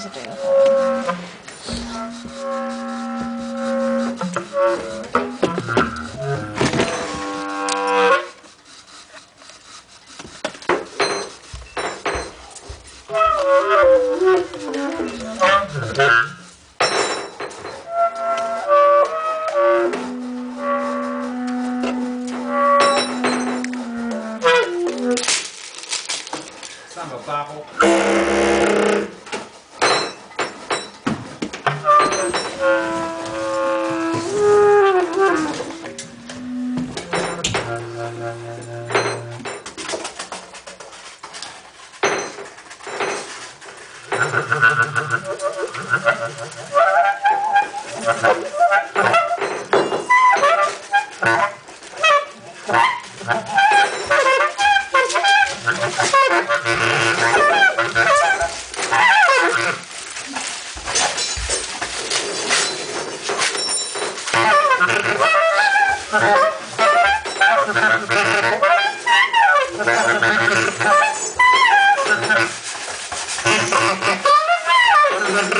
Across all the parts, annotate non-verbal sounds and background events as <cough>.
맛이 돼요.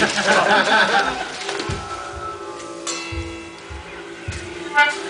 Thank <laughs> <laughs> you.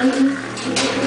عندنا